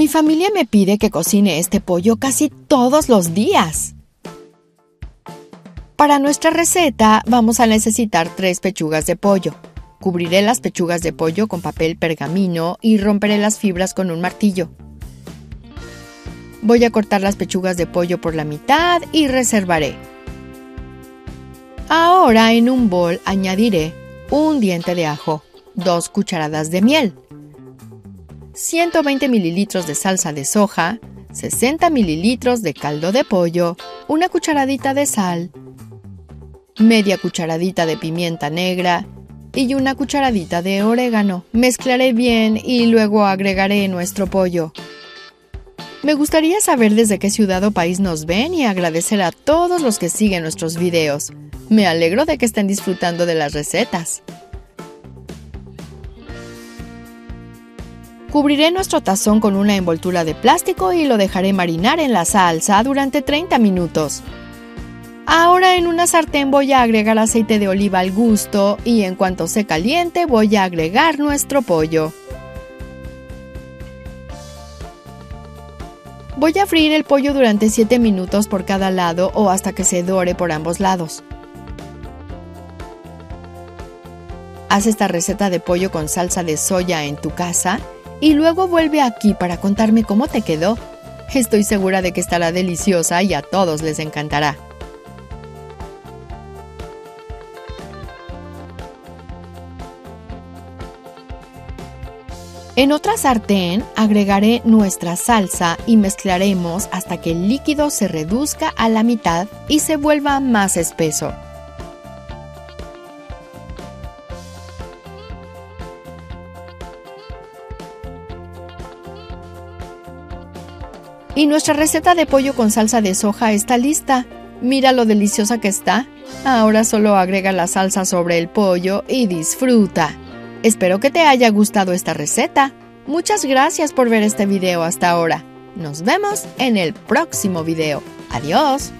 Mi familia me pide que cocine este pollo casi todos los días. Para nuestra receta vamos a necesitar tres pechugas de pollo. Cubriré las pechugas de pollo con papel pergamino y romperé las fibras con un martillo. Voy a cortar las pechugas de pollo por la mitad y reservaré. Ahora en un bol añadiré un diente de ajo, dos cucharadas de miel, 120 mililitros de salsa de soja, 60 mililitros de caldo de pollo, una cucharadita de sal, media cucharadita de pimienta negra y una cucharadita de orégano. Mezclaré bien y luego agregaré nuestro pollo. Me gustaría saber desde qué ciudad o país nos ven y agradecer a todos los que siguen nuestros videos. Me alegro de que estén disfrutando de las recetas. Cubriré nuestro tazón con una envoltura de plástico y lo dejaré marinar en la salsa durante 30 minutos. Ahora en una sartén voy a agregar aceite de oliva al gusto y en cuanto se caliente voy a agregar nuestro pollo. Voy a freír el pollo durante 7 minutos por cada lado o hasta que se dore por ambos lados. Haz esta receta de pollo con salsa de soya en tu casa y luego vuelve aquí para contarme cómo te quedó. Estoy segura de que estará deliciosa y a todos les encantará. En otra sartén agregaré nuestra salsa y mezclaremos hasta que el líquido se reduzca a la mitad y se vuelva más espeso. Y nuestra receta de pollo con salsa de soja está lista. Mira lo deliciosa que está. Ahora solo agrega la salsa sobre el pollo y disfruta. Espero que te haya gustado esta receta. Muchas gracias por ver este video hasta ahora. Nos vemos en el próximo video. Adiós.